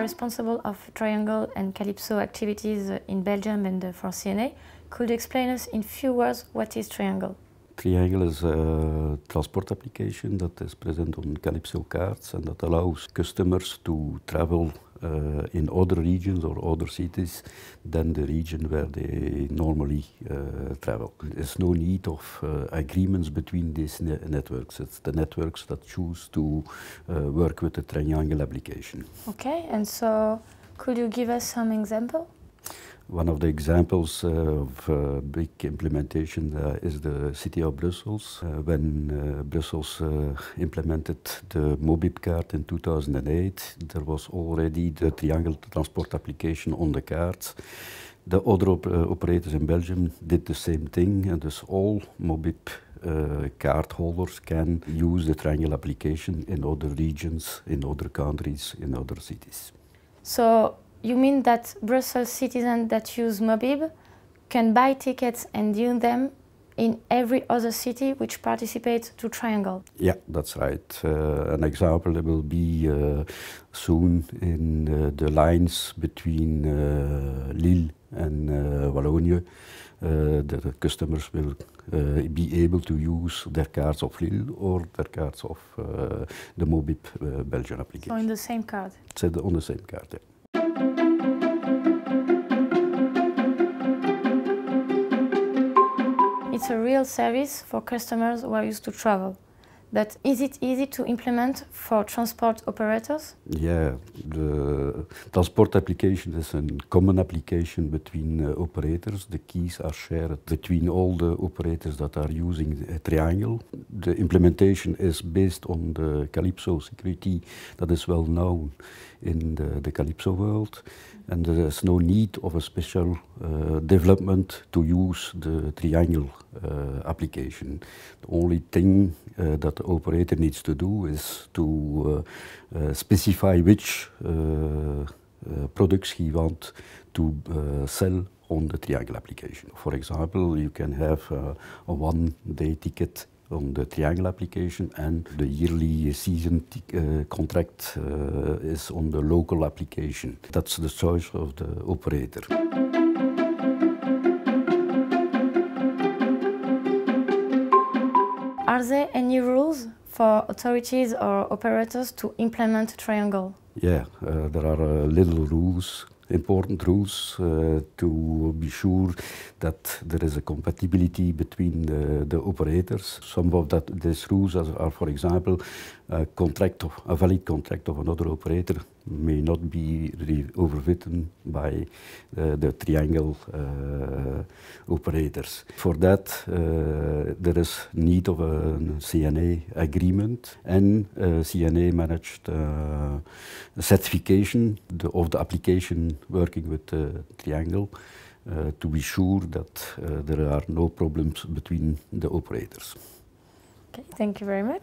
responsible of Triangle and Calypso activities in Belgium and for CNA. Could you explain us in few words what is Triangle? Triangle is a transport application that is present on Calypso cards and that allows customers to travel uh, in other regions or other cities than the region where they normally uh, travel. There's no need of uh, agreements between these ne networks. It's the networks that choose to work with the Triangle application. Okay, and so could you give us some example? One of the examples uh, of uh, big implementation uh, is the city of Brussels. when Brussels implemented the Mobib card in 2008, there was already the triangle transport application on the cards. The other op operators in Belgium did the same thing, and thus all Mobib uh, card holders can use the triangle application in other regions, in other countries, in other cities. So you mean that Brussels citizens that use Mobib can buy tickets and use them in every other city which participates to Triangle? Yeah, that's right. Uh, an example will be uh, soon in uh, the lines between uh, Lille and uh, Wallonia. Uh, the customers will be able to use their cards of Lille or their cards of the Mobib Belgian application. So in the same card? It's on the same card, yeah. It's a real service for customers who are used to travel. But is it easy to implement for transport operators? Yeah, the transport application is a common application between uh, operators. The keys are shared between all the operators that are using a triangle. The implementation is based on the Calypso security that is well known in the, the Calypso world and there is no need of a special uh, development to use the triangle uh, application. The only thing uh, that the operator needs to do is to uh, uh, specify which uh, products he wants to sell on the triangle application. For example, you can have a one-day ticket on the Triangle application and the yearly season uh, contract uh, is on the local application. That's the choice of the operator. Are there any rules for authorities or operators to implement Triangle? Yeah, uh, there are uh, little rules important rules uh, to be sure that there is a compatibility between the, the operators. Some of that, these rules are, for example, a contract of, a valid contract of another operator may not be overwritten by uh, the triangle uh, operators. For that, there is need of a CNA agreement and CNA managed certification of the application working with the triangle uh, to be sure that uh, there are no problems between the operators. Okay, thank you very much.